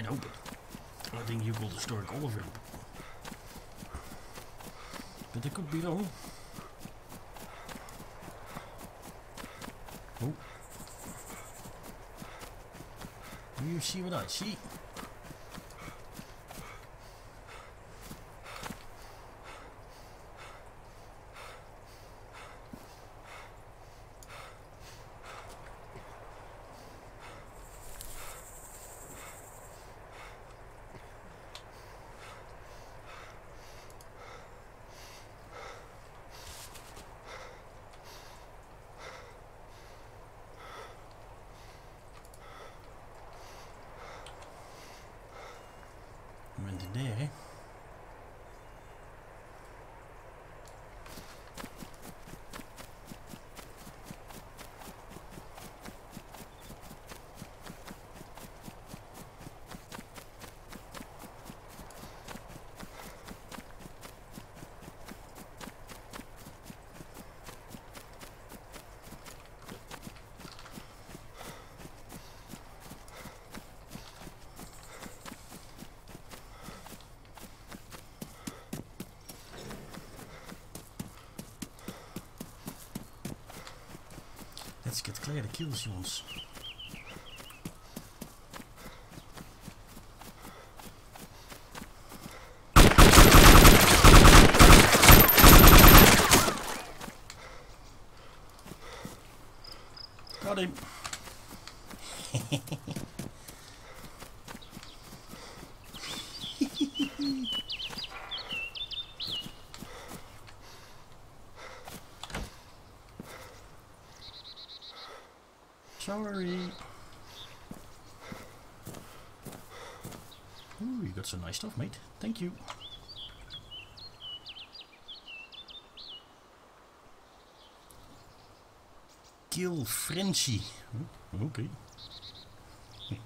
wide open. I think you will destroy all of them. But I could be wrong. Oh. Do you see what I see? In there, Let's get clear the kills, jongens. Got him. Sorry. Ooh, you got some nice stuff, mate. Thank you. Kill Frenchie. Oh, okay.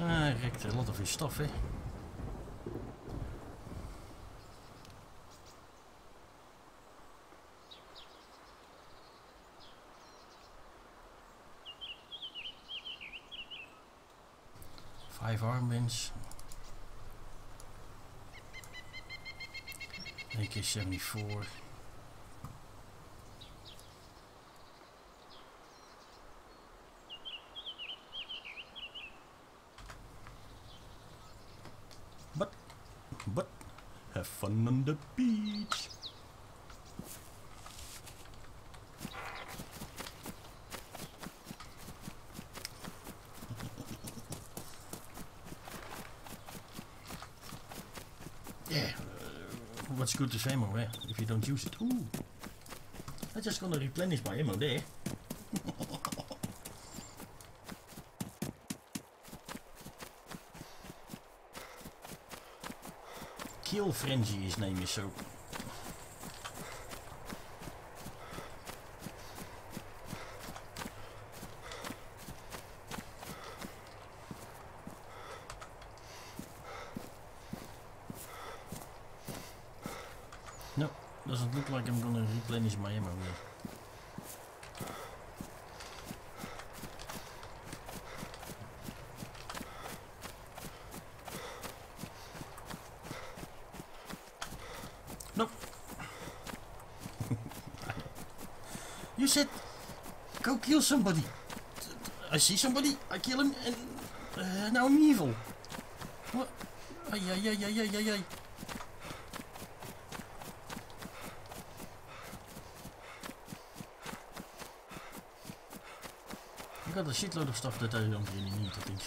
ah, wrecked a lot of his stuff, eh? Five armbands. AK-74. But, but, have fun on the beach. What's good to ammo, eh? If you don't use it. Ooh. I'm just gonna replenish my ammo there. Kill Frenzy, his name is so. Doesn't look like I'm gonna replenish my ammo here. Nope. you said go kill somebody. I see somebody, I kill him, and uh, now I'm evil. What? Ay, ay, ay, ay, ay, ay, ay. I got a shitload of stuff that I don't really need, I think.